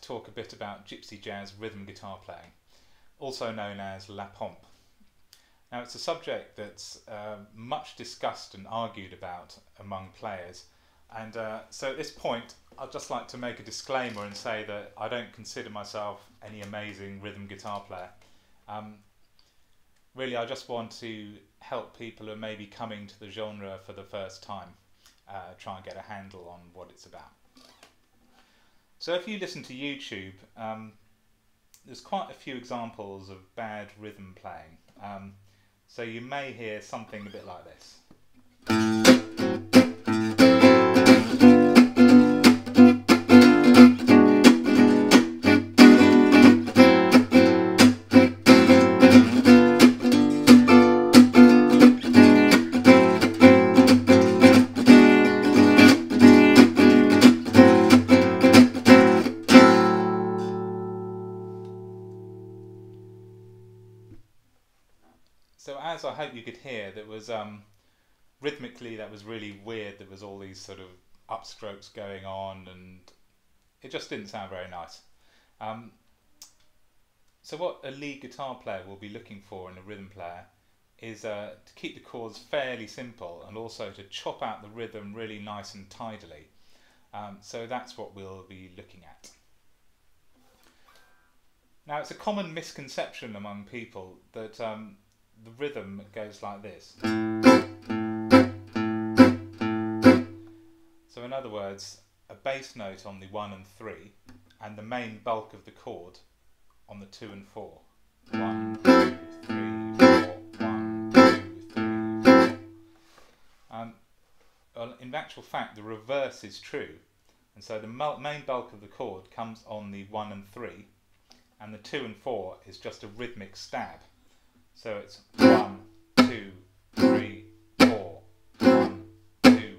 To talk a bit about gypsy jazz rhythm guitar playing, also known as la pompe. Now it's a subject that's uh, much discussed and argued about among players and uh, so at this point I'd just like to make a disclaimer and say that I don't consider myself any amazing rhythm guitar player. Um, really I just want to help people who are maybe coming to the genre for the first time uh, try and get a handle on what it's about. So if you listen to YouTube, um, there's quite a few examples of bad rhythm playing. Um, so you may hear something a bit like this. As I hope you could hear, that was um, rhythmically that was really weird. There was all these sort of upstrokes going on, and it just didn't sound very nice. Um, so what a lead guitar player will be looking for in a rhythm player is uh, to keep the chords fairly simple and also to chop out the rhythm really nice and tidily. Um, so that's what we'll be looking at. Now it's a common misconception among people that um, the rhythm goes like this. So in other words, a bass note on the 1 and 3 and the main bulk of the chord on the 2 and 4. 1, 2, 3, 4, 1, 2, 3, 4. Um, in actual fact, the reverse is true. And so the main bulk of the chord comes on the 1 and 3 and the 2 and 4 is just a rhythmic stab. So it's one, two, three, four. One, two,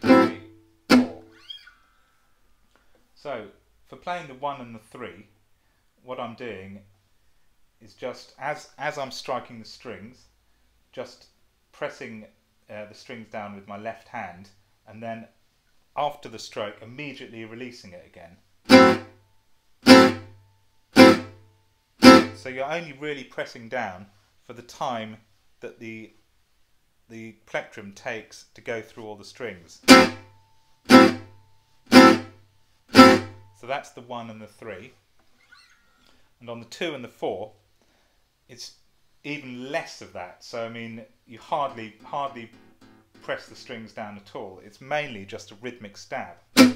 three, four. So for playing the one and the three, what I'm doing is just as as I'm striking the strings, just pressing uh, the strings down with my left hand, and then after the stroke, immediately releasing it again. So you're only really pressing down for the time that the the plectrum takes to go through all the strings. So that's the 1 and the 3. And on the 2 and the 4, it's even less of that. So I mean, you hardly hardly press the strings down at all. It's mainly just a rhythmic stab. So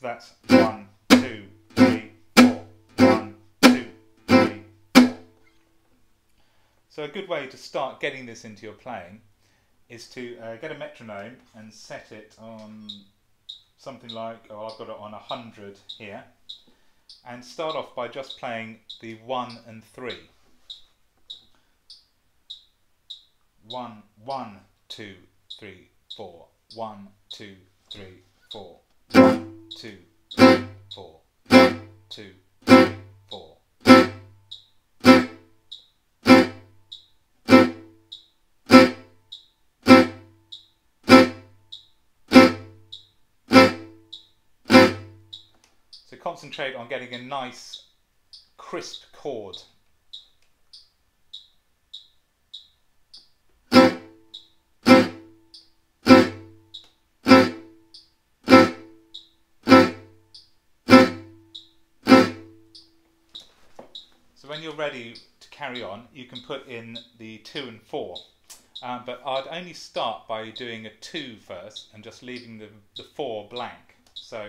that's 1 So a good way to start getting this into your playing is to uh, get a metronome and set it on something like, oh I've got it on 100 here, and start off by just playing the 1 and 3. 1, 1, 2, 3, 4, 1, 2, 3, 4, 1, 2, 3, 4, 1, 2, concentrate on getting a nice crisp chord. So when you're ready to carry on, you can put in the 2 and 4. Um, but I'd only start by doing a 2 first and just leaving the, the 4 blank. So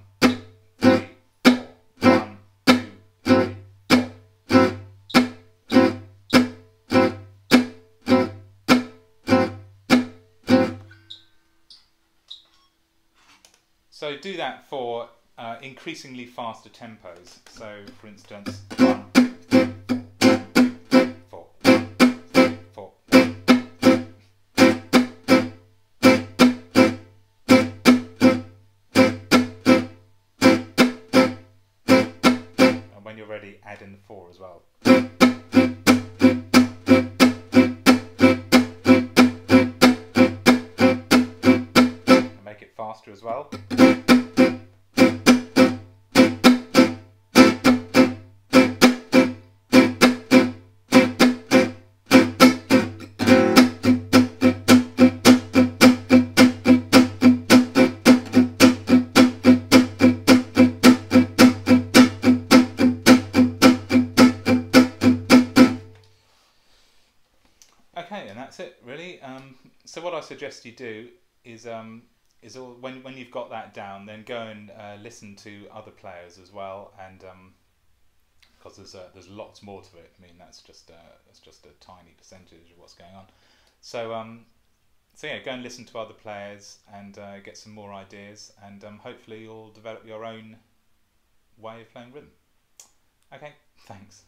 So do that for uh, increasingly faster tempos. So, for instance, one, four, four. And when you're ready, add in the four as well. I suggest you do is um, is all when when you've got that down, then go and uh, listen to other players as well, and because there's uh, there's lots more to it. I mean, that's just uh, that's just a tiny percentage of what's going on. So um, so yeah, go and listen to other players and uh, get some more ideas, and um, hopefully you'll develop your own way of playing rhythm. Okay, thanks.